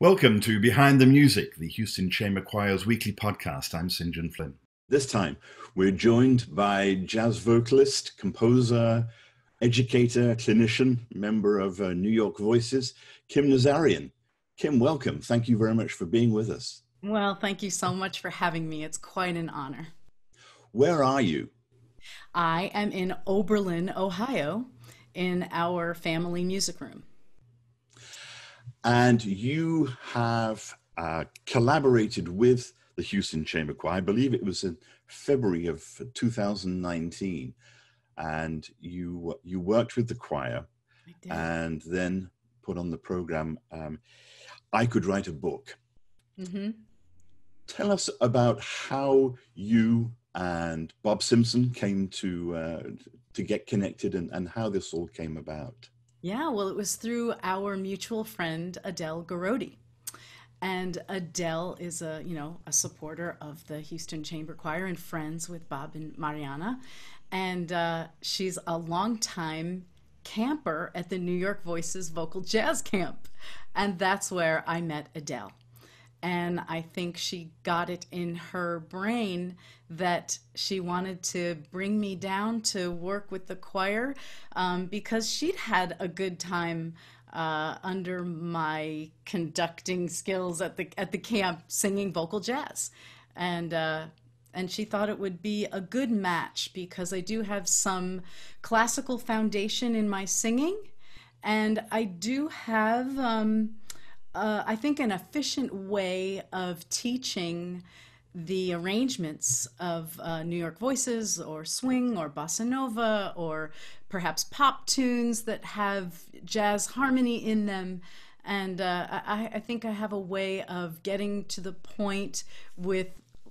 Welcome to Behind the Music, the Houston Chamber Choir's weekly podcast. I'm St. John Flynn. This time, we're joined by jazz vocalist, composer, educator, clinician, member of uh, New York Voices, Kim Nazarian. Kim, welcome. Thank you very much for being with us. Well, thank you so much for having me. It's quite an honor. Where are you? I am in Oberlin, Ohio, in our family music room. And you have uh, collaborated with the Houston Chamber Choir. I believe it was in February of 2019, and you you worked with the choir, and then put on the program. Um, I could write a book. Mm-hmm. Tell us about how you and Bob Simpson came to uh, to get connected, and, and how this all came about. Yeah, well, it was through our mutual friend Adele Garodi. And Adele is a, you know, a supporter of the Houston Chamber Choir and friends with Bob and Mariana. And uh, she's a longtime camper at the New York Voices Vocal Jazz Camp. And that's where I met Adele. And I think she got it in her brain that she wanted to bring me down to work with the choir um, because she'd had a good time uh, under my conducting skills at the at the camp singing vocal jazz, and uh, and she thought it would be a good match because I do have some classical foundation in my singing, and I do have. Um, uh, I think an efficient way of teaching the arrangements of uh, New York voices or swing or bossa nova or perhaps pop tunes that have jazz harmony in them. And uh, I, I, think I have a way of getting to the point with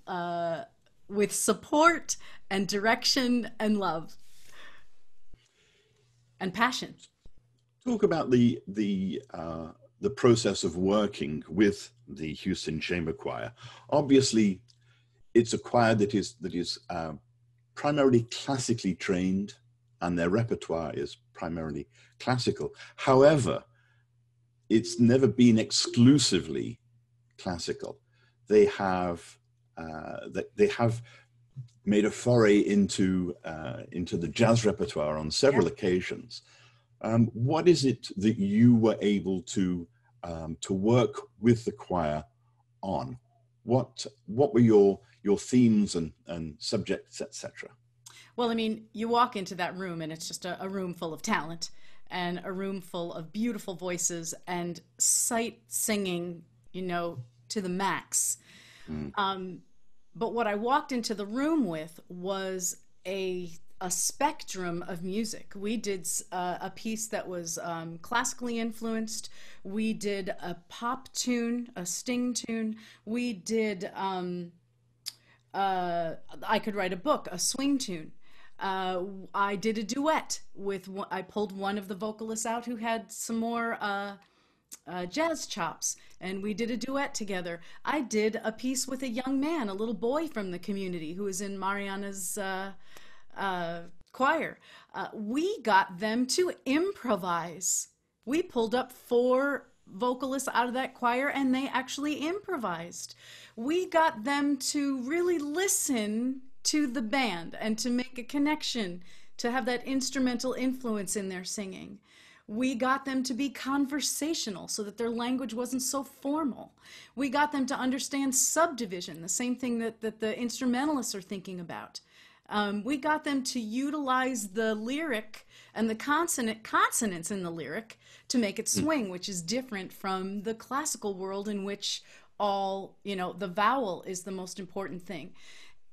uh, with support and direction and love and passion. Talk about the the uh, the process of working with the Houston Chamber Choir. Obviously, it's a choir that is that is uh, primarily classically trained, and their repertoire is primarily classical. However, it's never been exclusively classical. They have uh, they have made a foray into uh, into the jazz repertoire on several yeah. occasions. Um, what is it that you were able to um, to work with the choir on? What what were your your themes and, and subjects, etc. Well, I mean, you walk into that room and it's just a, a, room full of talent and a room full of beautiful voices and sight singing, you know, to the max. Mm. Um, but what I walked into the room with was a a spectrum of music. We did uh, a piece that was um, classically influenced. We did a pop tune, a Sting tune. We did um, uh, I could write a book, a swing tune. Uh, I did a duet with, I pulled one of the vocalists out who had some more uh, uh, jazz chops, and we did a duet together. I did a piece with a young man, a little boy from the community who was in Mariana's uh, uh, choir. Uh, we got them to improvise. We pulled up four vocalists out of that choir and they actually improvised. We got them to really listen to the band and to make a connection, to have that instrumental influence in their singing. We got them to be conversational so that their language wasn't so formal. We got them to understand subdivision, the same thing that, that the instrumentalists are thinking about. Um, we got them to utilize the lyric and the consonant consonants in the lyric to make it hmm. swing, which is different from the classical world in which all, you know, the vowel is the most important thing.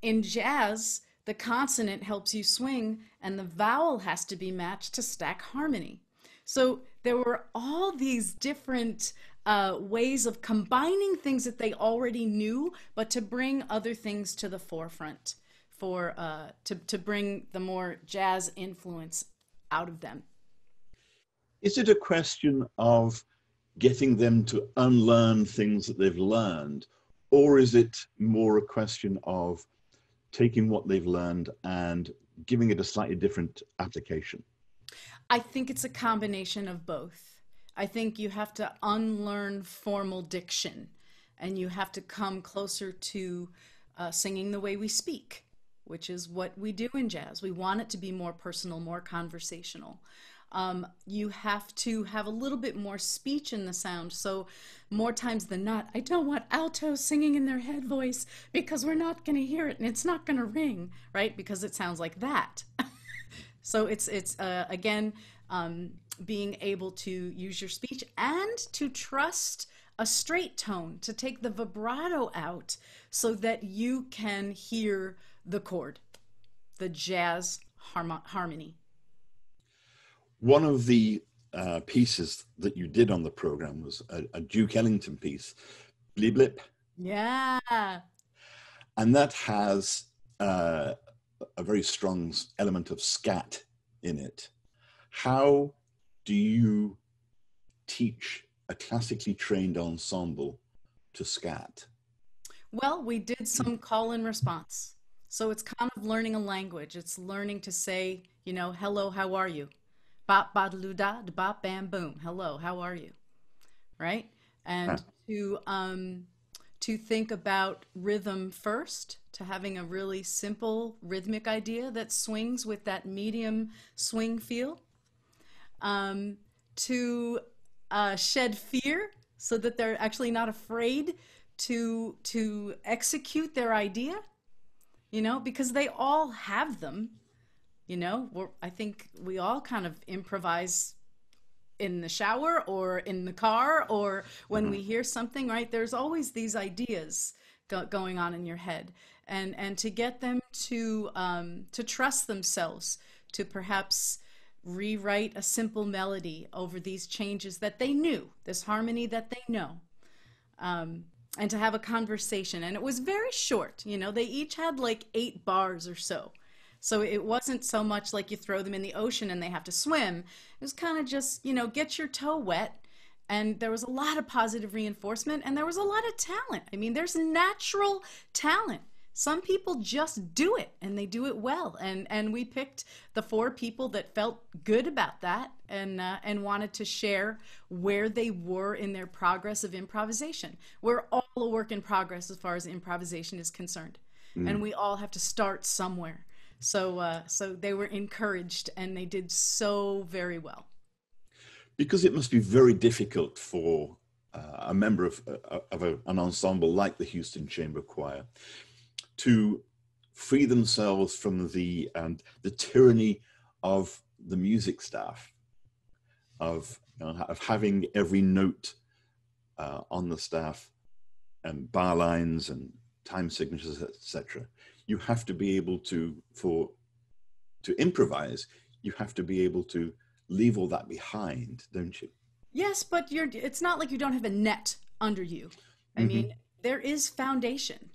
In jazz, the consonant helps you swing and the vowel has to be matched to stack harmony. So there were all these different uh, ways of combining things that they already knew, but to bring other things to the forefront for uh, to to bring the more jazz influence out of them. Is it a question of getting them to unlearn things that they've learned, or is it more a question of taking what they've learned and giving it a slightly different application? I think it's a combination of both. I think you have to unlearn formal diction and you have to come closer to uh, singing the way we speak, which is what we do in jazz. We want it to be more personal, more conversational. Um, you have to have a little bit more speech in the sound. So, more times than not, I don't want altos singing in their head voice because we're not going to hear it and it's not going to ring, right? Because it sounds like that. so, it's it's uh, again um, being able to use your speech and to trust a straight tone, to take the vibrato out so that you can hear the chord, the jazz harmony. One of the uh, pieces that you did on the program was a, a Duke Ellington piece, Blip Blip. Yeah. And that has uh, a very strong element of scat in it. How do you teach a classically trained ensemble to scat? Well, we did some call and response. So it's kind of learning a language. It's learning to say, you know, hello, how are you? Bop, ba, da, da, bop, bam, boom. Hello, how are you? Right? And huh. to, um, to think about rhythm first, to having a really simple rhythmic idea that swings with that medium swing feel, um, to uh, shed fear so that they're actually not afraid to to execute their idea you know because they all have them you know? We're, i think we all kind of improvise in the shower or in the car or when mm-hmm. we hear something right? There's always these ideas go- going on in your head. And and to get them to um, to trust themselves to perhaps rewrite a simple melody over these changes that they knew, this harmony that they know, um, and to have a conversation. And it was very short, you know, they each had like eight bars or so. So it wasn't so much like you throw them in the ocean and they have to swim. It was kind of just, you know, get your toe wet. And there was a lot of positive reinforcement and there was a lot of talent. I mean, there's natural talent some people just do it and they do it well. And and we picked the four people that felt good about that and uh, and wanted to share where they were in their progress of improvisation. We're all a work in progress as far as improvisation is concerned. Mm. and we all have to start somewhere. So uh, so they were encouraged and they did so very well. Because it must be very difficult for uh, a member of, uh, of a, an ensemble like the Houston Chamber Choir to free themselves from the um, the tyranny of the music staff, of you know, of having every note uh, on the staff, and bar lines and time signatures, etc. You have to be able to for to improvise. You have to be able to leave all that behind, don't you? Yes, but you're. It's not like you don't have a net under you. I mm-hmm. mean, there is foundation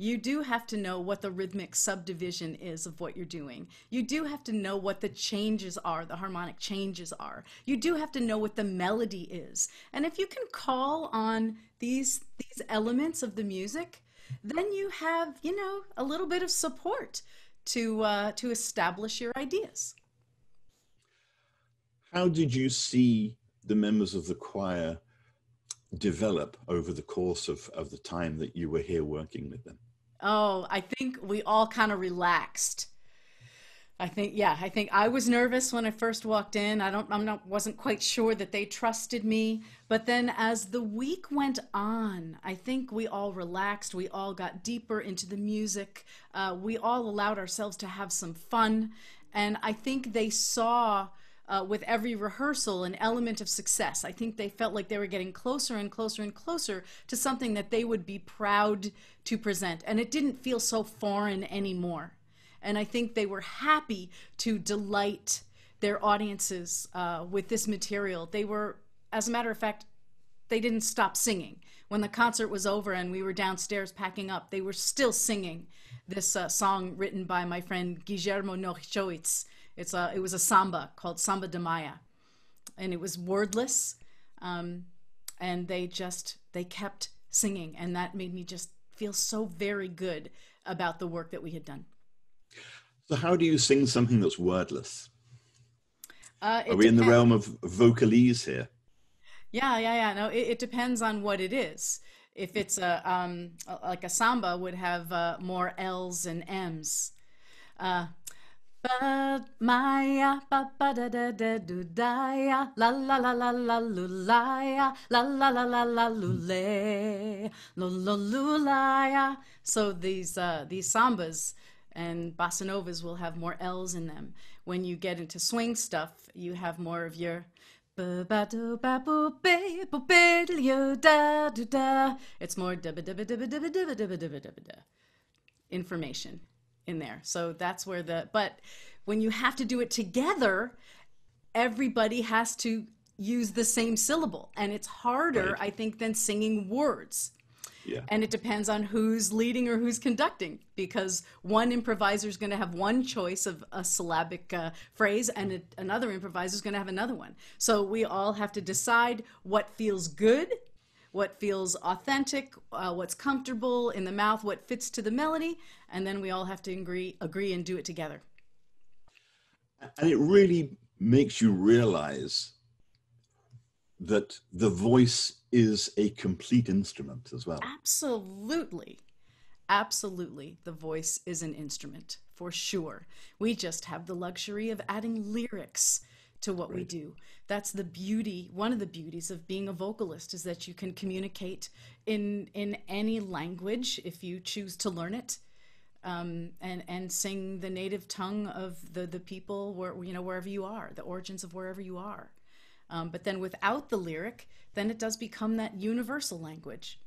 you do have to know what the rhythmic subdivision is of what you're doing. You do have to know what the changes are, the harmonic changes are. You do have to know what the melody is. And if you can call on these these elements of the music, then you have, you know, a little bit of support to uh, to establish your ideas. How did you see the members of the choir develop over the course of, of the time that you were here working with them? Oh, I think we all kind of relaxed. I think yeah, I think I was nervous when I first walked in. I don't I'm not wasn't quite sure that they trusted me, but then as the week went on, I think we all relaxed. We all got deeper into the music. Uh, we all allowed ourselves to have some fun, and I think they saw uh, with every rehearsal an element of success. I think they felt like they were getting closer and closer and closer to something that they would be proud to present. And it didn't feel so foreign anymore. And I think they were happy to delight their audiences uh, with this material. They were, as a matter of fact, they didn't stop singing. When the concert was over and we were downstairs packing up, they were still singing this uh, song written by my friend Guillermo Nojechowicz it's a, it was a samba called Samba de Maya, and it was wordless, um, and they just they kept singing, and that made me just feel so very good about the work that we had done. So, how do you sing something that's wordless? Uh, Are we in the realm of vocalese here? Yeah, yeah, yeah. No, it, it depends on what it is. If it's a um like a samba would have uh, more L's and M's. Uh, but Maya, ba ba da da da do da ya, la la la la la lula ya, la la la la la lule, lula lula ya. So these uh, these sambas and bossa novas will have more L's in them. When you get into swing stuff, you have more of your it's more information in there. So that's where the but when you have to do it together, everybody has to use the same syllable and it's harder Right. I think than singing words. Yeah. And it depends on who's leading or who's conducting because one improviser is going to have one choice of a syllabic uh, phrase and a, another improviser is going to have another one. So we all have to decide what feels good, what feels authentic, uh, what's comfortable in the mouth, what fits to the melody, and then we all have to agree agree and do it together. And it really makes you realize that the voice is a complete instrument as well. Absolutely. Absolutely. The voice is an instrument for sure. We just have the luxury of adding lyrics to what we do. That's the beauty, one of the beauties of being a vocalist is that you can communicate in in any language if you choose to learn it. Um, and and sing the native tongue of the the people where you know wherever you are, the origins of wherever you are. Um, but then without the lyric, then it does become that universal language.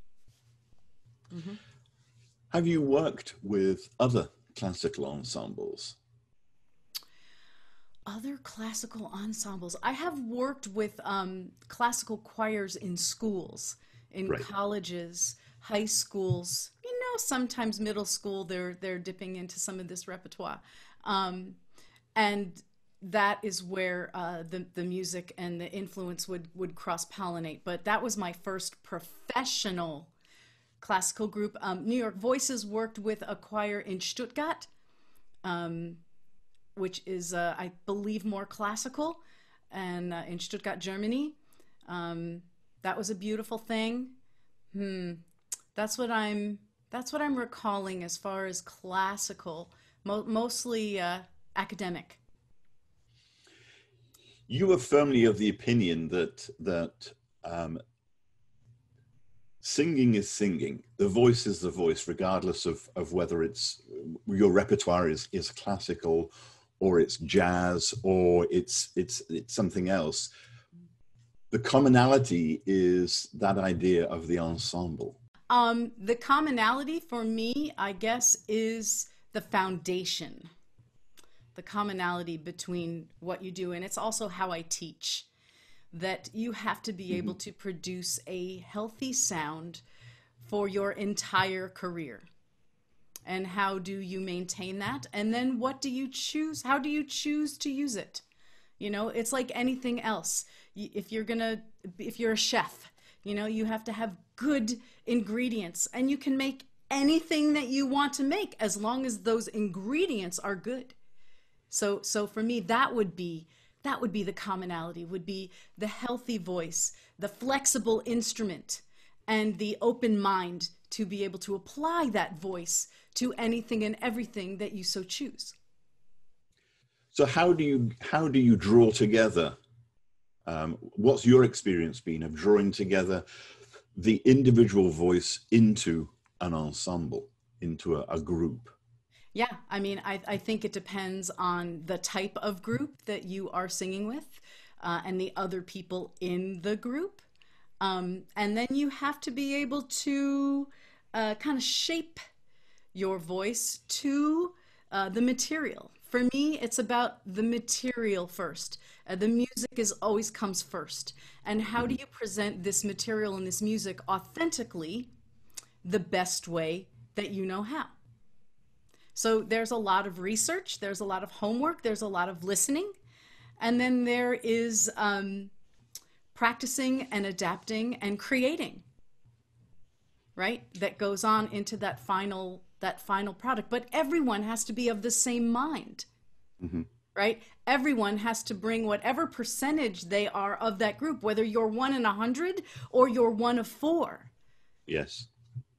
Have you worked with other classical ensembles? Other classical ensembles. I have worked with um, classical choirs in schools, in Right. colleges, high schools. You know, sometimes middle school. They're they're dipping into some of this repertoire, um, and that is where uh, the the music and the influence would would cross pollinate. But that was my first professional classical group. Um, New York Voices worked with a choir in Stuttgart which is, uh, I believe, more classical, and uh, in Stuttgart, Germany. Um, that was a beautiful thing. Hmm. That's what I'm. That's what I'm recalling as far as classical, mo- mostly uh, academic. You were firmly of the opinion that that um, singing is singing. The voice is the voice, regardless of, of whether it's your repertoire is, is classical or it's jazz or it's it's it's something else. The commonality is that idea of the ensemble. Um, the commonality for me, I guess, is the foundation. The commonality between what you do, and it's also how I teach. That you have to be able to produce a healthy sound for your entire career. And how do you maintain that? And then what do you choose? How do you choose to use it? You know, it's like anything else. If you're gonna, if you're a chef, you know, you have to have good ingredients and you can make anything that you want to make as long as those ingredients are good. So, so for me, that would be that would be the commonality. Would be the healthy voice, the flexible instrument, and the open mind to be able to apply that voice to anything and everything that you so choose. So how do you how do you draw together? Um, what's your experience been of drawing together the individual voice into an ensemble, into a, a group? Yeah, I mean, I, I think it depends on the type of group that you are singing with uh, and the other people in the group. Um, and then you have to be able to uh, kind of shape your voice to uh, the material. For me, it's about the material first. Uh, the music is always comes first. And how do you present this material and this music authentically the best way that you know how? So there's a lot of research, there's a lot of homework, there's a lot of listening, and then there is um, practicing and adapting and creating. Right, that goes on into that final that final product. But everyone has to be of the same mind. Mm-hmm. right? Everyone has to bring whatever percentage they are of that group, whether you're one in a hundred or you're one of four. Yes.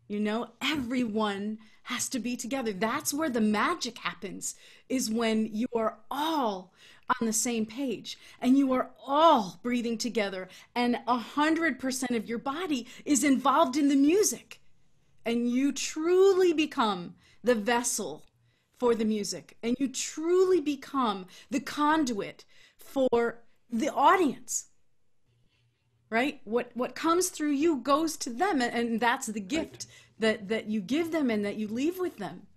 You know, everyone has to be together. That's where the magic happens, is when you are all on the same page. And you are all breathing together. And a hundred percent of your body is involved in the music. And you truly become the vessel for the music. And you truly become the conduit for the audience. Right? What what comes through you goes to them. And, and that's the gift right. that that you give them and that you leave with them.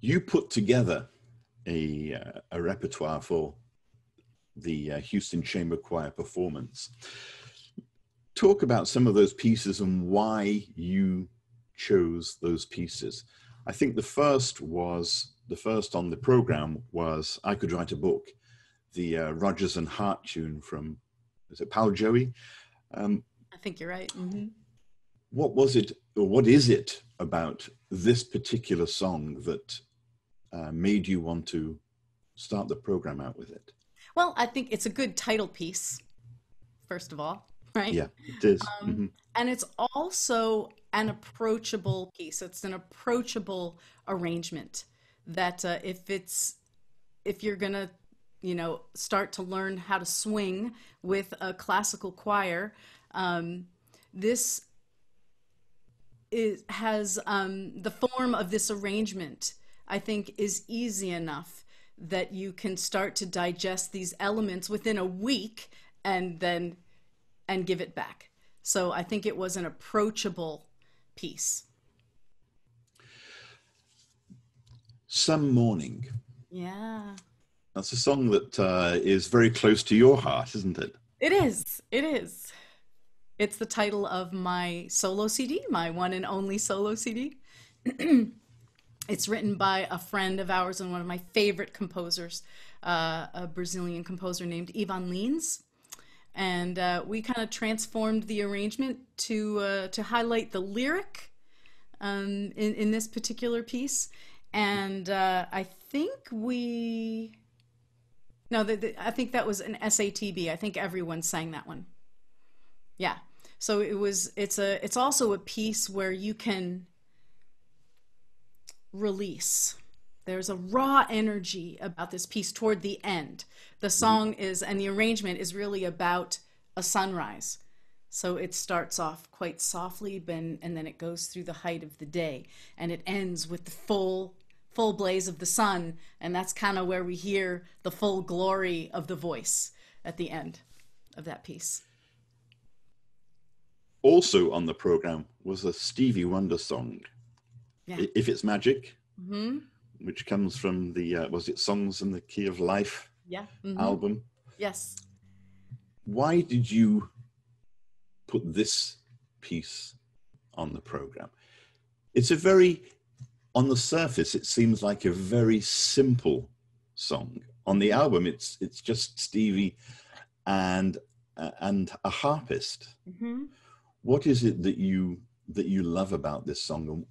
You put together a, uh, a repertoire for the uh, Houston Chamber Choir performance. Talk about some of those pieces and why you chose those pieces. I think the first was the first on the program was I Could Write a Book, the uh, Rodgers and Hart tune from, is it Pal Joey? Um, I think you're right. Mm-hmm. What was it, or what is it about this particular song that uh, made you want to start the program out with it? Well, I think it's a good title piece, first of all, right? Yeah, it is. Um, mm-hmm. And it's also an approachable piece. It's an approachable arrangement that uh, if it's if you're gonna you know start to learn how to swing with a classical choir um, this is, has um, the form of this arrangement I think is easy enough that you can start to digest these elements within a week and then and give it back. So I think it was an approachable piece. Some Morning. Yeah. That's a song that uh, is very close to your heart, isn't it? It is. It is. It's the title of my solo CD, my one and only solo CD. It's written by a friend of ours and one of my favorite composers, uh, a Brazilian composer named Ivan Lins. And uh, we kind of transformed the arrangement to, uh, to highlight the lyric um, in, in this particular piece. And uh, I think we. No, the, the, I think that was an SATB. I think everyone sang that one. Yeah. So it was. It's a. It's also a piece where you can release. There's a raw energy about this piece toward the end. The song is, and the arrangement is really about a sunrise. So it starts off quite softly, and then it goes through the height of the day, and it ends with the full full blaze of the sun, and that's kind of where we hear the full glory of the voice at the end of that piece. Also on the program was a Stevie Wonder song yeah. If It's Magic, mm-hmm. which comes from the, uh, was it Songs in the Key of Life yeah. Mm-hmm. album? Yes. Why did you put this piece on the program? It's a very, on the surface, it seems like a very simple song. On the album, it's it's just Stevie and uh, and a harpist. Mm-hmm. What is it that you that you love about this song,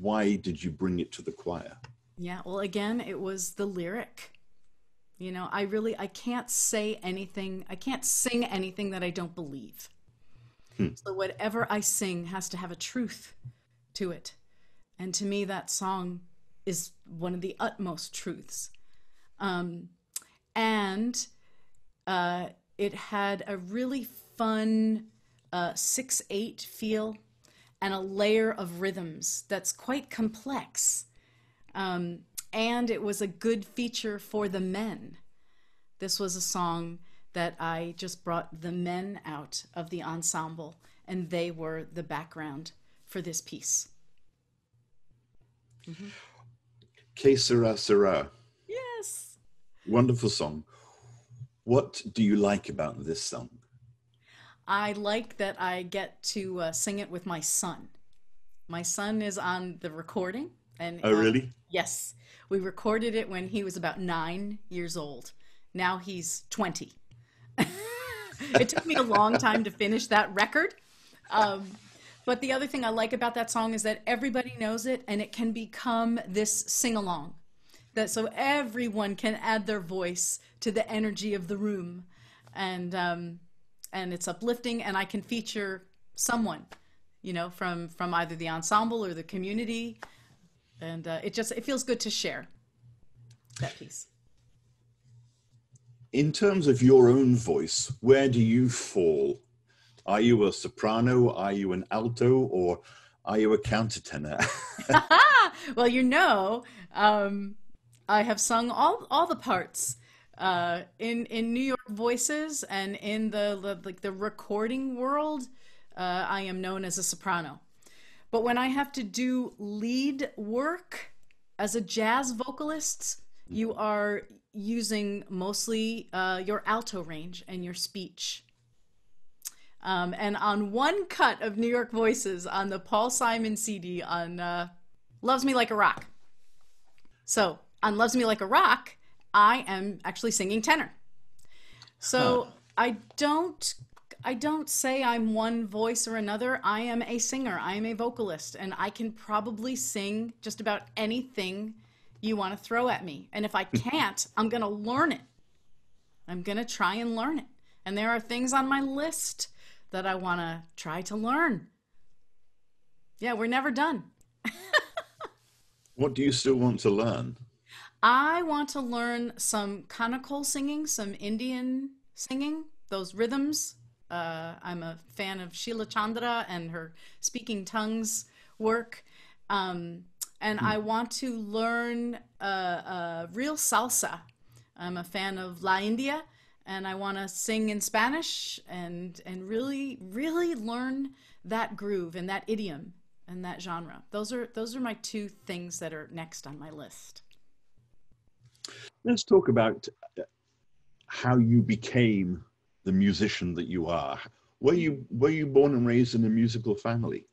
why did you bring it to the choir? Yeah, well, again, it was the lyric. You know, I really I can't say anything. I can't sing anything that I don't believe. Hmm. So whatever I sing has to have a truth to it. And to me that song is one of the utmost truths. Um, and uh, it had a really fun uh, 6 8 feel and a layer of rhythms that's quite complex. Um, and it was a good feature for the men. This was a song that I just brought the men out of the ensemble, and they were the background for this piece. Mm-hmm. Que sera sera. Yes. Wonderful song. What do you like about this song? I like that I get to uh, sing it with my son. My son is on the recording, and oh, really? yes, we recorded it when he was about nine years old. Now he's twenty. it took me a long time to finish that record. Um, but the other thing I like about that song is that everybody knows it, and it can become this sing along that so everyone can add their voice to the energy of the room, and um, and it's uplifting, and I can feature someone, you know, from from either the ensemble or the community, and uh, it just it feels good to share that piece. In terms of your own voice, where do you fall? Are you a soprano? Are you an alto? Or are you a countertenor? well, you know, um, I have sung all all the parts uh, in in New York Voices and in the, the like the recording world. Uh, I am known as a soprano, but when I have to do lead work as a jazz vocalist, you are using mostly uh, your alto range and your speech. Um, and on one cut of New York Voices on the Paul Simon CD on uh, Loves Me Like a Rock. So on Loves Me Like a Rock, I am actually singing tenor. So huh. I don't I don't say I'm one voice or another. I am a singer. I am a vocalist and I can probably sing just about anything you want to throw at me. And if I can't, I'm going to learn it. I'm going to try and learn it. And there are things on my list that I want to try to learn. Yeah, we're never done. what do you still want to learn? I want to learn some Konnakol singing, some Indian singing, those rhythms. Uh, I'm a fan of Sheila Chandra and her speaking tongues work. Um, and I want to learn uh, uh, real salsa. I'm a fan of La India, and I want to sing in Spanish and and really really learn that groove and that idiom and that genre. Those are those are my two things that are next on my list. Let's talk about how you became the musician that you are. Were you were you born and raised in a musical family?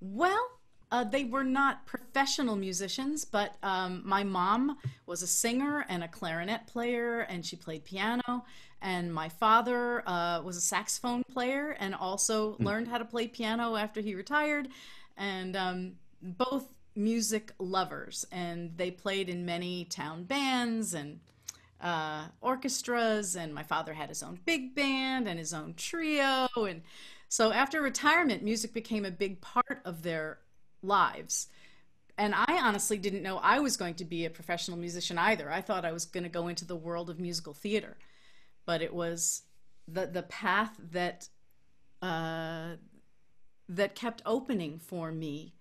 Well, uh, they were not professional musicians, but um, my mom was a singer and a clarinet player, and she played piano. And my father uh, was a saxophone player and also mm. learned how to play piano after he retired. And um, both music lovers, and they played in many town bands and uh, orchestras. And my father had his own big band and his own trio. And so after retirement, music became a big part of their lives. And I honestly didn't know I was going to be a professional musician either. I thought I was going to go into the world of musical theater, but it was the the path that uh, that kept opening for me,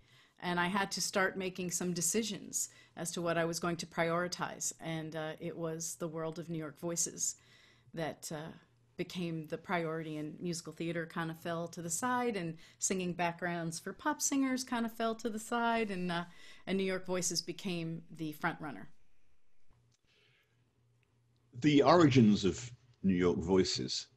and I had to start making some decisions as to what I was going to prioritize. And uh, it was the world of New York Voices that uh, became the priority and musical theater kind of fell to the side and singing backgrounds for pop singers kind of fell to the side and uh, and New York Voices became the front runner. The origins of New York Voices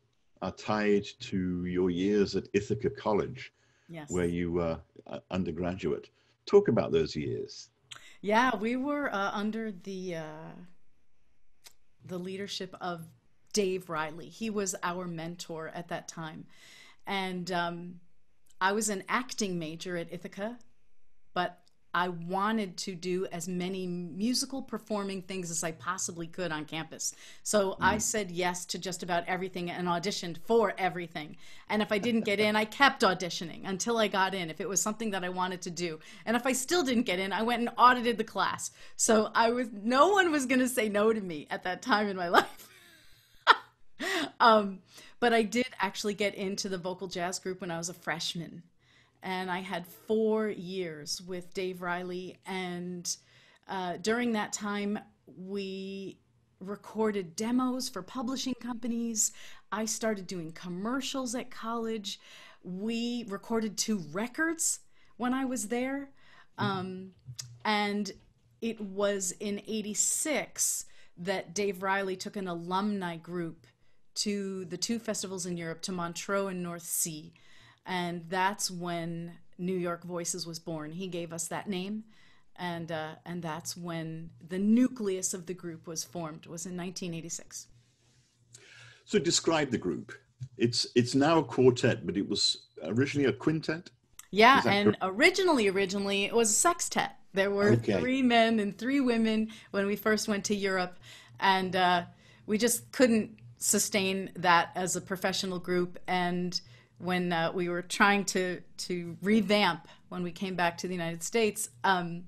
are tied to your years at Ithaca College, yes. where you were uh, undergraduate. Talk about those years. Yeah, we were uh, under the uh, the leadership of Dave Riley. He was our mentor at that time. And um, I was an acting major at Ithaca, but I wanted to do as many musical performing things as I possibly could on campus. So mm. I said yes to just about everything and auditioned for everything. And if I didn't get in, I kept auditioning until I got in if it was something that I wanted to do. And if I still didn't get in, I went and audited the class. So I was no one was going to say no to me at that time in my life. um, but I did actually get into the vocal jazz group when I was a freshman. And I had four years with Dave Riley. And uh, during that time, we recorded demos for publishing companies. I started doing commercials at college. We recorded two records when I was there. Um, and it was in 86 that Dave Riley took an alumni group to the two festivals in Europe, to Montreux and North Sea. And that's when New York Voices was born. He gave us that name. And, uh, and that's when the nucleus of the group was formed, was in 1986. So describe the group. It's, it's now a quartet, but it was originally a quintet? Yeah, and originally, originally it was a sextet There were Okay. three men and three women when we first went to Europe, and uh, we just couldn't sustain that as a professional group. And when uh, we were trying to to revamp when we came back to the United States, um,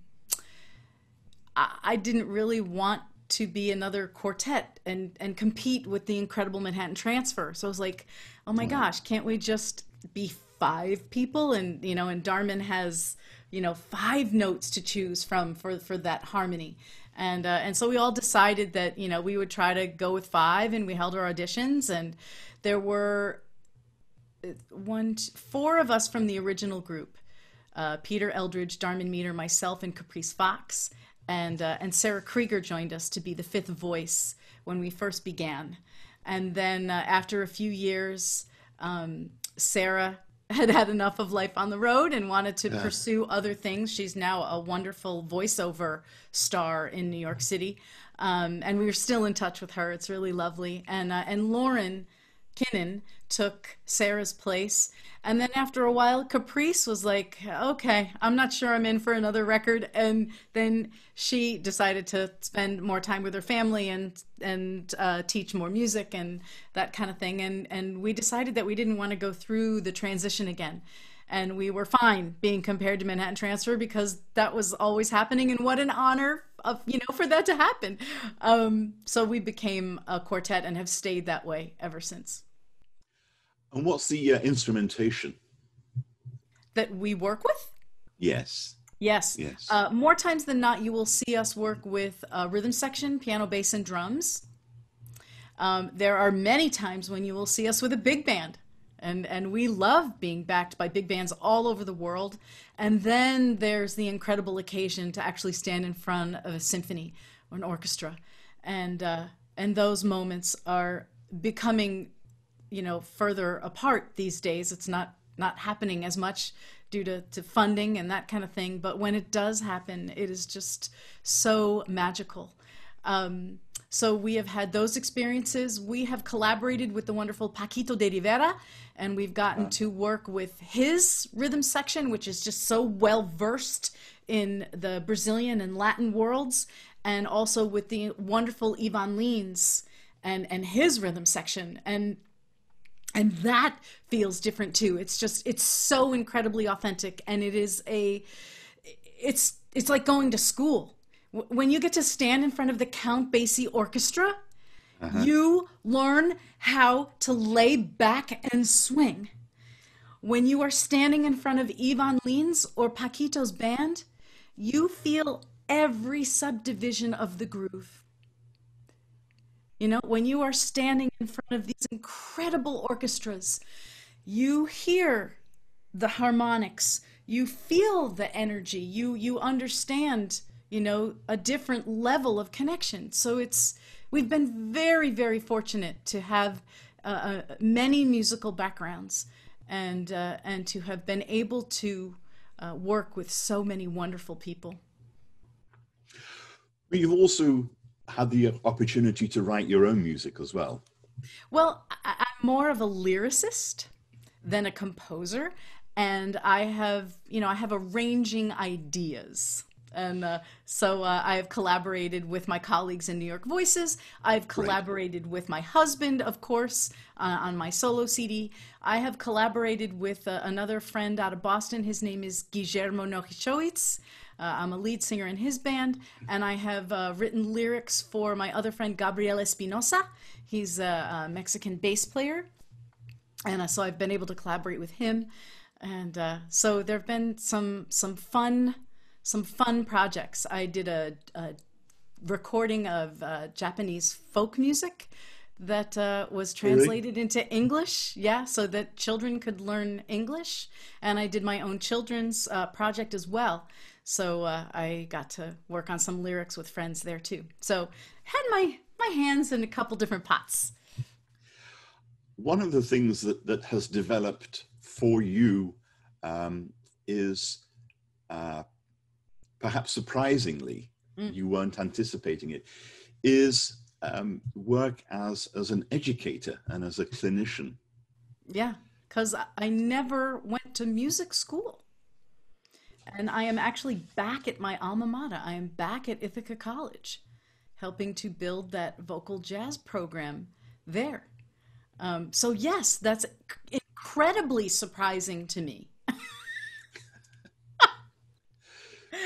I, I didn't really want to be another quartet and and compete with the incredible Manhattan Transfer. So I was like, oh my gosh, can't we just be five people? And you know, and Darmon has you know five notes to choose from for for that harmony. And uh, and so we all decided that you know we would try to go with five, and we held our auditions, and there were one, four of us from the original group uh, Peter Eldridge, Darmon Meader, myself, and Caprice Fox. And, uh, and Sarah Krieger joined us to be the fifth voice when we first began. And then uh, after a few years, um, Sarah had had enough of life on the road and wanted to pursue other things. She's now a wonderful voiceover star in New York City. Um, and we are still in touch with her. It's really lovely. And, uh, and Lauren Kinhan took Sarah's place. And then after a while, Caprice was like, okay, I'm not sure I'm in for another record. And then she decided to spend more time with her family and and uh, teach more music and that kind of thing. And and we decided that we didn't want to go through the transition again. And we were fine being compared to Manhattan Transfer because that was always happening. And what an honor of you know for that to happen. Um, so we became a quartet and have stayed that way ever since. And what's the uh, instrumentation? That we work with. Yes. Yes. Yes. Uh, more times than not, you will see us work with a rhythm section, piano, bass, and drums. Um, there are many times when you will see us with a big band. And, and we love being backed by big bands all over the world. And then there's the incredible occasion to actually stand in front of a symphony or an orchestra. And, uh, and those moments are becoming, you know, further apart these days. It's not, not happening as much due to, to funding and that kind of thing. But when it does happen, it is just so magical. Um, so we have had those experiences. We have collaborated with the wonderful Paquito D'Rivera, and we've gotten to work with his rhythm section, which is just so well versed in the Brazilian and Latin worlds, and also with the wonderful Ivan Lins and and his rhythm section. And and that feels different too. It's just it's so incredibly authentic and it is a it's it's like going to school. When you get to stand in front of the Count Basie orchestra uh-huh. you learn how to lay back and swing. When you are standing in front of Ivan Lins or Paquito's band you feel every subdivision of the groove you know, when you are standing in front of these incredible orchestras, you hear the harmonics, you feel the energy, you you understand, you know, a different level of connection. So it's we've been very very fortunate to have uh, uh, many musical backgrounds and uh, and to have been able to uh, work with so many wonderful people. You've also had the opportunity to write your own music as well. Well, I- I'm more of a lyricist than a composer, and I have, you know, I have arranging ideas. And uh, so uh, I have collaborated with my colleagues in New York Voices. I've collaborated with my husband, of course, uh, on my solo CD. I have collaborated with uh, another friend out of Boston. His name is Guillermo Nojechowicz. Uh, I'm a lead singer in his band, and I have uh, written lyrics for my other friend Gabriel Espinosa. He's a, a Mexican bass player, and uh, so I've been able to collaborate with him. And uh, so there have been some some fun some fun projects. I did a, a recording of uh, Japanese folk music that uh, was translated into English. Yeah, so that children could learn English. And I did my own children's uh, project as well. So uh, I got to work on some lyrics with friends there too. So had my my hands in a couple different pots. One of the things that, that has developed for you um, is uh, perhaps surprisingly, you weren't anticipating it, is um, work as, as an educator and as a clinician. Yeah, because I never went to music school. And I am actually back at my alma mater. I am back at Ithaca College, helping to build that vocal jazz program there. Um, so yes, that's incredibly surprising to me.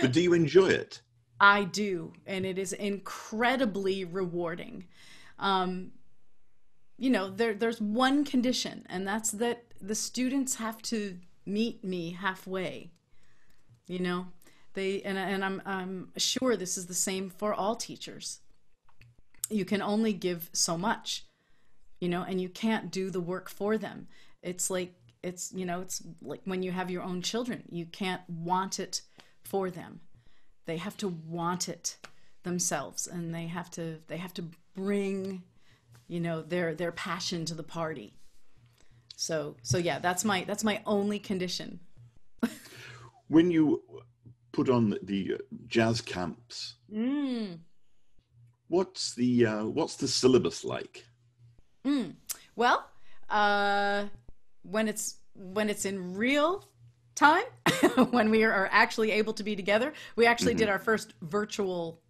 but do you enjoy it? I do, and it is incredibly rewarding. Um, you know, there there's one condition, and that's that the students have to meet me halfway. You know, they and and I'm I'm sure this is the same for all teachers. You can only give so much, you know, and you can't do the work for them. It's like it's you know it's like when you have your own children, you can't want it for them they have to want it themselves and they have to they have to bring you know their their passion to the party so so yeah that's my that's my only condition when you put on the jazz camps mm. what's the uh, what's the syllabus like mm. well uh when it's when it's in real time when we are actually able to be together. We actually mm-hmm. did our first virtual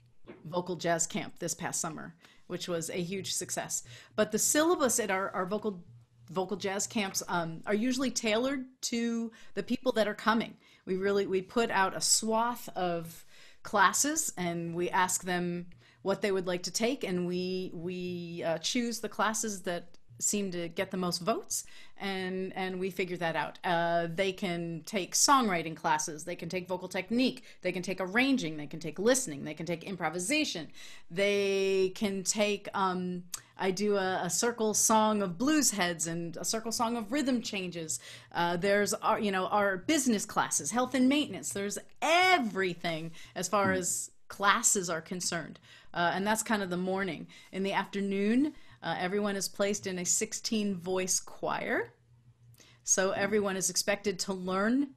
vocal jazz camp this past summer, which was a huge success. But the syllabus at our, our vocal vocal jazz camps um, are usually tailored to the people that are coming. We really we put out a swath of classes and we ask them what they would like to take and we we uh, choose the classes that seem to get the most votes and and we figure that out. Uh, they can take songwriting classes they can take vocal technique they can take arranging they can take listening they can take improvisation they can take um, I do a, a, circle song of blues heads and a circle song of rhythm changes. Uh, there's our, you know, our business classes, health and maintenance. There's everything as far mm. as classes are concerned. Uh, and that's kind of the morning. In the afternoon, uh, everyone is placed in a 16 voice choir. So everyone is expected to learn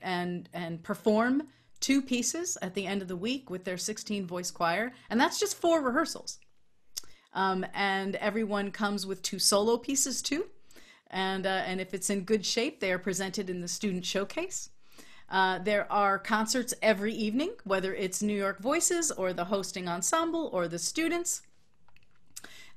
and and perform two pieces at the end of the week with their 16 voice choir, and that's just four rehearsals. Um, and everyone comes with two solo pieces too. And, uh, and if it's in good shape, they are presented in the student showcase. Uh, there are concerts every evening, whether it's New York Voices or the hosting ensemble or the students.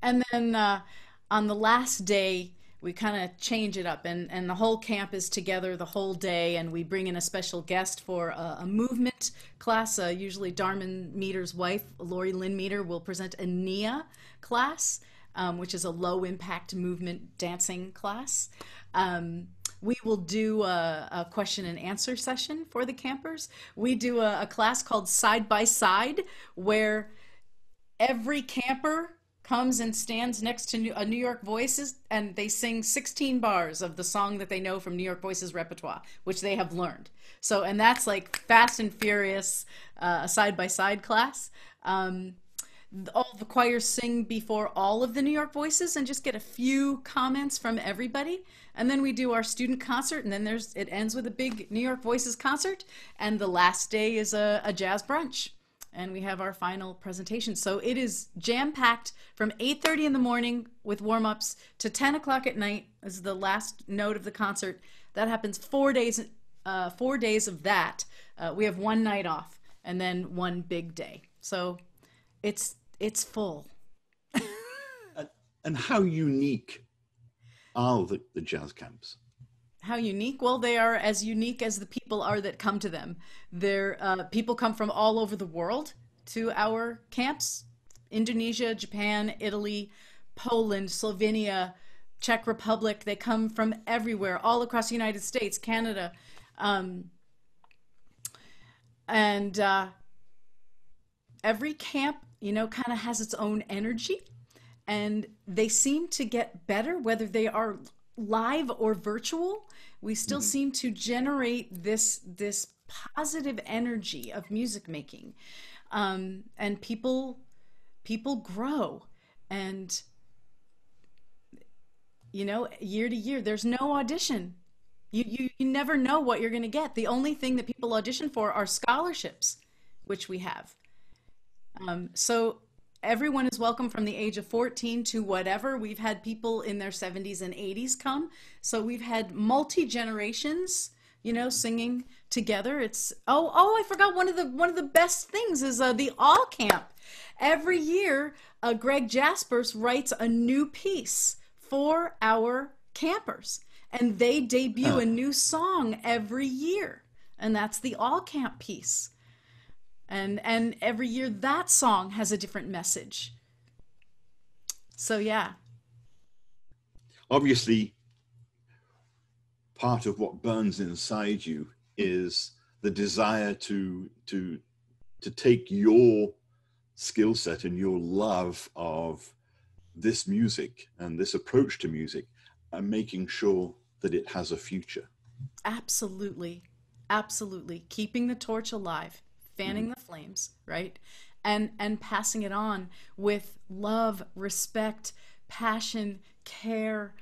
And then uh, on the last day, we kind of change it up and, and the whole camp is together the whole day and we bring in a special guest for a, a movement class uh, usually Darmon Meader's wife lori lynn Meader will present a nia class um, which is a low impact movement dancing class. Um, we will do a, a, question and answer session for the campers. We do a, a class called side by side where every camper comes and stands next to a New York Voices and they sing 16 bars of the song that they know from New York Voices repertoire, which they have learned. So, and that's like Fast and Furious, uh, a side by side class. Um, all the choirs sing before all of the New York Voices and just get a few comments from everybody. And then we do our student concert, and then there's it ends with a big New York Voices concert, and the last day is a, a jazz brunch and we have our final presentation. So it is jam packed from 8:30 in the morning with warm ups to 10 o'clock at night. This is the last note of the concert. That happens four days. Uh, four days of that. Uh, we have one night off, and then one big day. So it's it's full. and, and how unique are the, the jazz camps? How unique? Well they are as unique as the people are that come to them. They're, uh, people come from all over the world to our camps. Indonesia japan italy poland slovenia czech republic. They come from everywhere all across the united states canada. Um, and uh, every camp you know kind of has its own energy. And they seem to get better whether they are live or virtual we still mm-hmm. seem to generate this this positive energy of music making. Um, and people people grow. And you know year to year there's no audition. You, you, you never know what you're going to get. The only thing that people audition for are scholarships which we have. Um, so everyone is welcome from the age of 14 to whatever. We've had people in their 70s and 80s come. So we've had multi generations, you know, singing together. It's oh oh I forgot one of the one of the best things is uh, the all camp. Every year, uh, Greg Jasperse writes a new piece for our campers, and they debut Huh. a new song every year, and that's the all camp piece. And and every year that song has a different message. So yeah, obviously part of what burns inside you is the desire to to to take your skill set and your love of this music and this approach to music and making sure that it has a future Absolutely. Absolutely. Keeping the torch alive, fanning the flames, right? And and passing it on with love, respect, passion, care,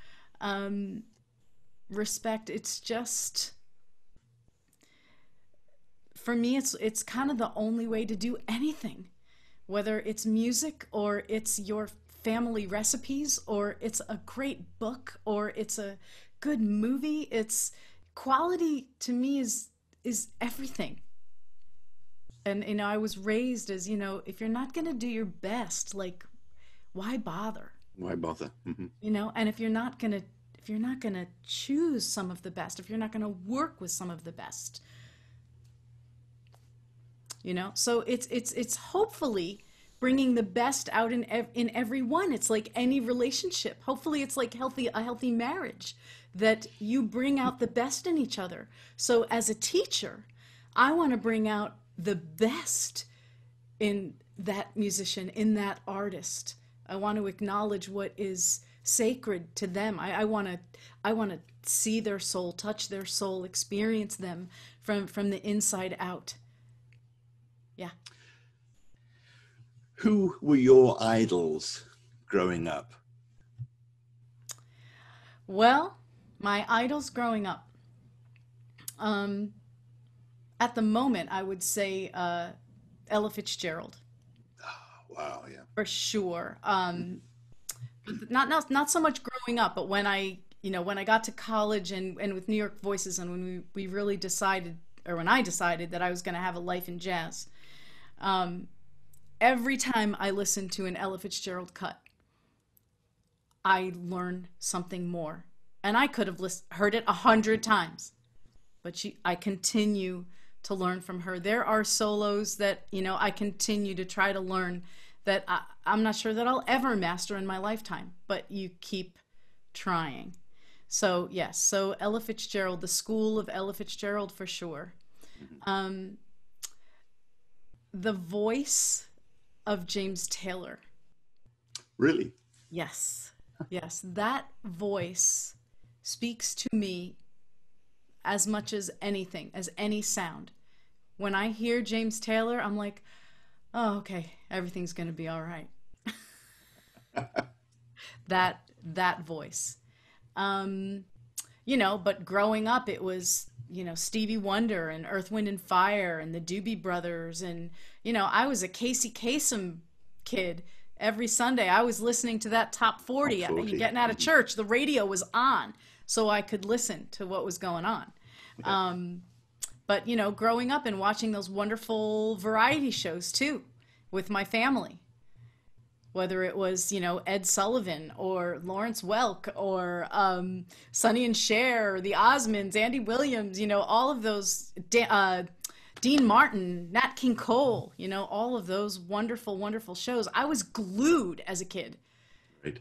um respect. It's just for me it's it's kind of the only way to do anything. Whether it's music or it's your family recipes or it's a great book or it's a good movie, it's quality to me is is everything and you know i was raised as you know if you're not going to do your best like why bother? Why bother? Mhm. you know and if you're not going to if you're not going to choose some of the best if you're not going to work with some of the best you know? So it's it's it's hopefully bringing the best out in ev- in everyone. It's like any relationship. Hopefully it's like healthy a healthy marriage that you bring out the best in each other. So as a teacher i want to bring out the best in that musician in that artist. I want to acknowledge what is sacred to them. I, I want to i want to see their soul touch their soul experience them from from the inside out. Yeah. Who were your idols growing up? Well, my idols growing up. Um, at the moment, I would say uh, Ella Fitzgerald wow yeah for sure. Um, not not not so much growing up, but when I you know when I got to college and and with New York Voices and when we we really decided or when I decided that I was going to have a life in jazz. Um, every time I listen to an Ella Fitzgerald cut, I learn something more. And I could have lis- heard it a hundred times, but she, I continue to learn from her. There are solos that, you know, I continue to try to learn that I, I'm not sure that I'll ever master in my lifetime, but you keep trying. So, yes, so Ella Fitzgerald, the school of Ella Fitzgerald for sure. Um, the voice of James Taylor. really Yes. Yes. That voice speaks to me as much as anything, as any sound. When I hear James Taylor, I'm like, oh, okay, everything's going to be all right. that that voice. Um, you know, but growing up it was, you know, Stevie Wonder and Earth, Wind and Fire and the Doobie Brothers and you know, I was a Casey Kasem kid. Every Sunday I was listening to that top 40. Top 40. Getting out of church, the radio was on so I could listen to what was going on. Um, but you know, growing up and watching those wonderful variety shows too with my family whether it was you know Ed Sullivan or Lawrence Welk or um, Sonny and Cher, or the Osmonds, Andy Williams, you know all of those, uh, Dean Martin, Nat King Cole, you know all of those wonderful, wonderful shows. I was glued as a kid right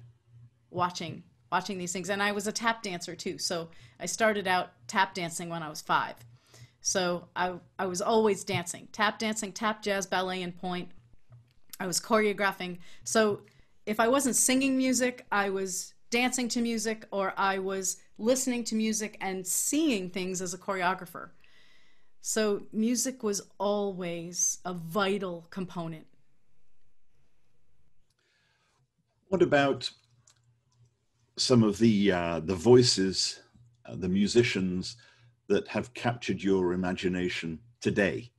watching watching these things, and I was a tap dancer too. So I started out tap dancing when I was five. So I I was always dancing, tap dancing, tap jazz, ballet, and point. I was choreographing. So if I wasn't singing music, I was dancing to music or I was listening to music and seeing things as a choreographer. So music was always a vital component. What about some of the uh, the voices, uh, the musicians that have captured your imagination today?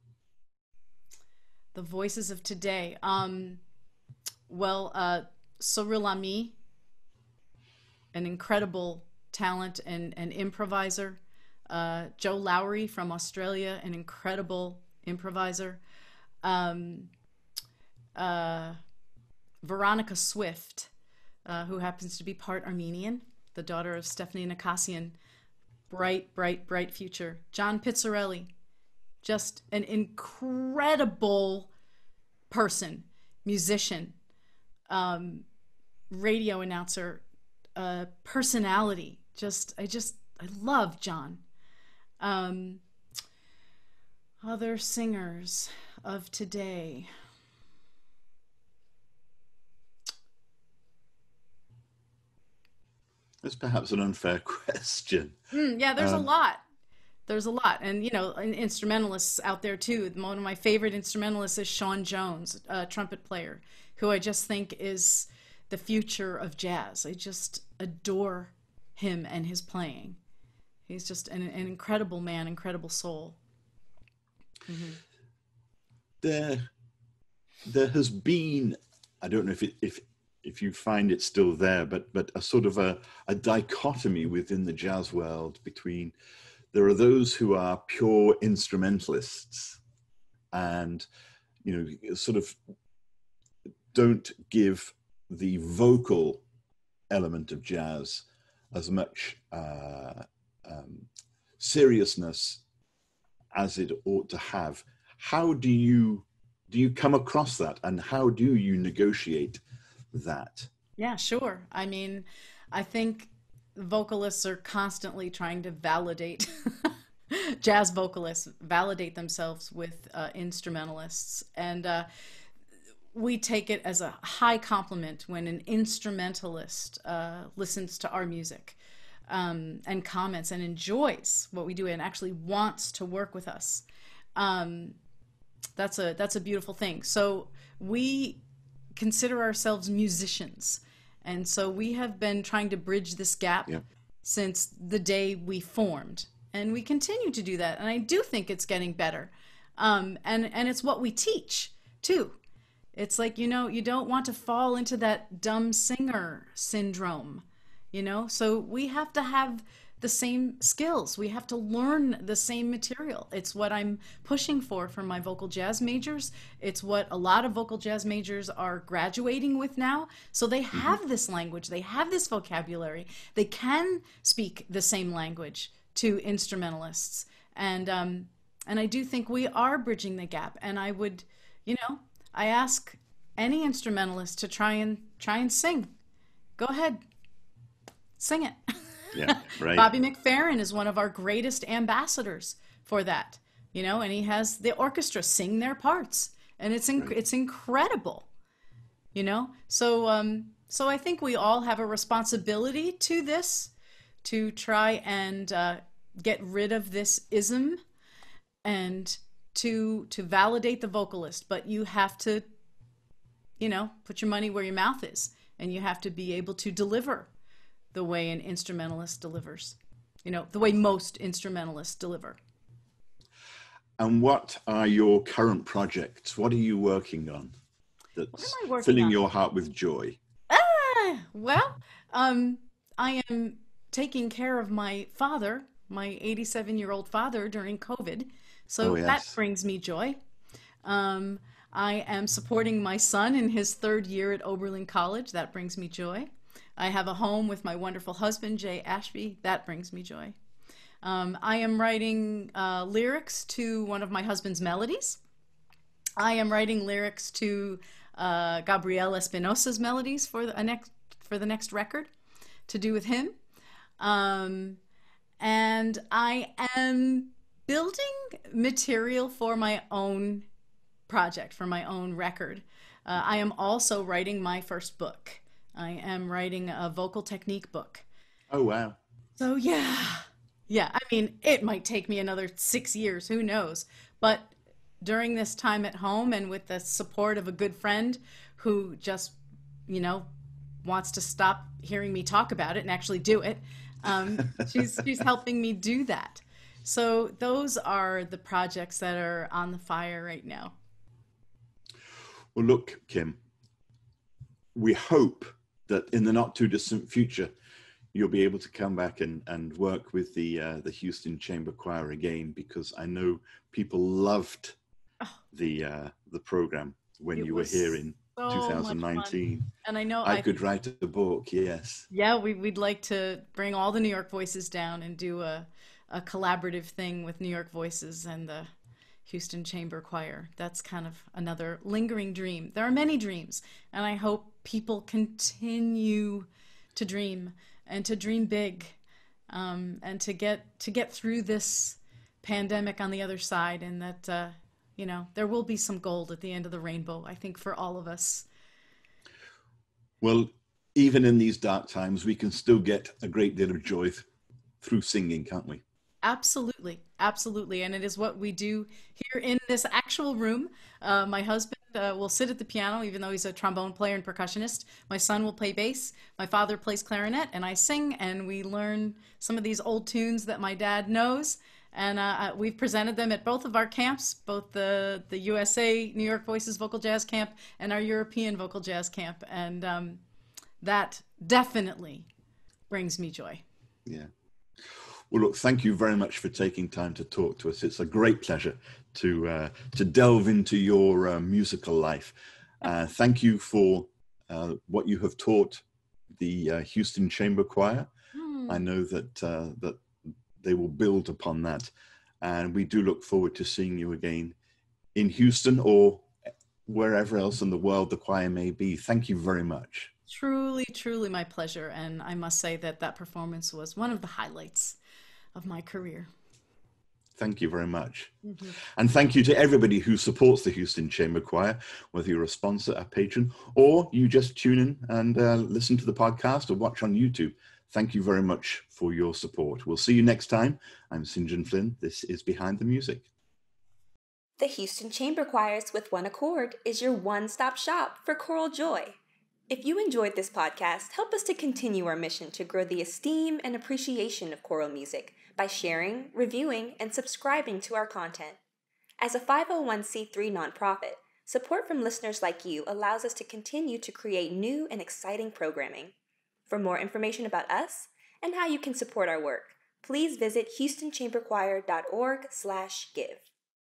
The voices of today. Um, well, uh, Cyrille Aimée, an incredible talent and, and improviser. uh, Jo Lawry from Australia, an incredible improviser. Um, uh, Veronica Swift, uh, who happens to be part Armenian, the daughter of Stephanie Nakassian. Bright, bright, bright future. John Pizzarelli, just an incredible person, musician, um, radio announcer, uh, personality. Just, I just, I love John. Um, other singers of today. That's perhaps an unfair question. Mm, yeah, there's um, a lot. There's a lot. And, you know, instrumentalists out there too. One of my favorite instrumentalists is Sean Jones, a trumpet player, who I just think is the future of jazz. I just adore him and his playing. He's just an, an incredible man, incredible soul. Mm-hmm. There, there has been. I don't know if it, if if you find it still there, but but a sort of a, a dichotomy within the jazz world between there are those who are pure instrumentalists and you know sort of don't give the vocal element of jazz as much uh, um, seriousness as it ought to have. How do you do you come across that, and how do you negotiate that? Yeah, sure. I mean, I think vocalists are constantly trying to validate jazz vocalists validate themselves with uh, instrumentalists and uh, we take it as a high compliment when an instrumentalist uh, listens to our music um, and comments and enjoys what we do and actually wants to work with us. Um, that's a that's a beautiful thing. So we consider ourselves musicians, and so we have been trying to bridge this gap yeah. since the day we formed, and we continue to do that. And I do think it's getting better, um, and and it's what we teach too. It's like you know you don't want to fall into that dumb singer syndrome you know so we have to have the same skills. We have to learn the same material. It's what i'm pushing for for my vocal jazz majors. It's what a lot of vocal jazz majors are graduating with now. So they mm-hmm. have mm-hmm. this language. They have this vocabulary. They can speak the same language to instrumentalists. And um and i do think we are bridging the gap. And i would you know i ask any instrumentalist to try and try and sing. Go ahead. Sing it. Yeah, right. Bobby McFerrin is one of our greatest ambassadors for that, you know, and he has the orchestra sing their parts, and it's inc- right. it's incredible, you know. So um, so I think we all have a responsibility to this, to try and uh, get rid of this ism, and to to validate the vocalist. But you have to, you know, put your money where your mouth is, and you have to be able to deliver the way an instrumentalist delivers, you know, the way most instrumentalists deliver. And what are your current projects? What are you working on that's working filling on? your heart with joy? Ah, well, um, I am taking care of my father, my 87 year old father during COVID. So oh, yes. that brings me joy. Um, I am supporting my son in his third year at Oberlin College. That brings me joy. I have a home with my wonderful husband, Jay Ashby. That brings me joy. Um, I am writing uh, lyrics to one of my husband's melodies. I am writing lyrics to uh, Gabriel Espinosa's melodies for the next for the next record to do with him. Um, and I am building material for my own project, for my own record. Uh, I am also writing my first book. I am writing a vocal technique book. Oh, wow. So, yeah. Yeah. I mean, it might take me another six years. Who knows? But during this time at home and with the support of a good friend who just, you know, wants to stop hearing me talk about it and actually do it, um, she's, she's helping me do that. So, those are the projects that are on the fire right now. Well, look, Kim, we hope that in the not too distant future, you'll be able to come back and, and work with the uh, the Houston Chamber Choir again because I know people loved Oh. the uh, the program when It you were here in so 2019. And I know I I could write a book, yes. Yeah, we, we'd like to bring all the New York voices down and do a, a collaborative thing with New York Voices and the Houston Chamber Choir. That's kind of another lingering dream. There are many dreams, and I hope people continue to dream and to dream big, um, and to get to get through this pandemic on the other side, and that uh, you know there will be some gold at the end of the rainbow. I think for all of us. Well, even in these dark times, we can still get a great deal of joy th- through singing, can't we? Absolutely, absolutely, and it is what we do here in this actual room. Uh, my husband uh, will sit at the piano, even though he's a trombone player and percussionist. My son will play bass. My father plays clarinet, and I sing. And we learn some of these old tunes that my dad knows. And uh, uh, we've presented them at both of our camps, both the the USA New York Voices Vocal Jazz Camp and our European Vocal Jazz Camp, and um, that definitely brings me joy. Yeah. Well, look, thank you very much for taking time to talk to us. It's a great pleasure to uh, to delve into your uh, musical life. Uh, thank you for uh, what you have taught the uh, Houston Chamber Choir. Hmm. I know that uh, that they will build upon that, and we do look forward to seeing you again in Houston or wherever else in the world the choir may be. Thank you very much. Truly, truly my pleasure. And I must say that that performance was one of the highlights of my career. Thank you very much. And thank you to everybody who supports the Houston Chamber Choir, whether you're a sponsor, a patron, or you just tune in and uh, listen to the podcast or watch on YouTube. Thank you very much for your support. We'll see you next time. I'm St. John Flynn. This is Behind the Music. The Houston Chamber Choirs with One Accord is your one stop shop for choral joy. If you enjoyed this podcast, help us to continue our mission to grow the esteem and appreciation of choral music by sharing, reviewing, and subscribing to our content. As a 501c3 nonprofit, support from listeners like you allows us to continue to create new and exciting programming. For more information about us and how you can support our work, please visit houstonchamberchoir.org/give.